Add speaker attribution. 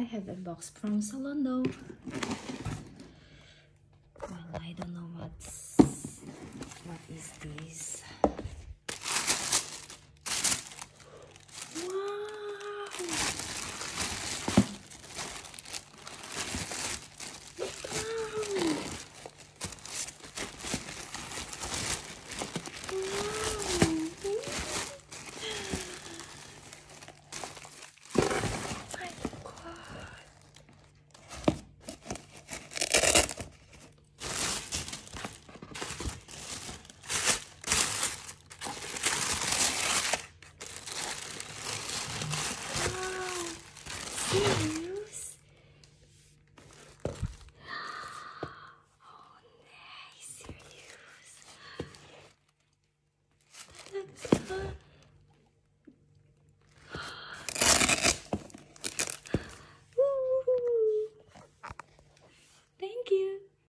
Speaker 1: I have a box from Zalando. Well, I don't know what's what is this. See?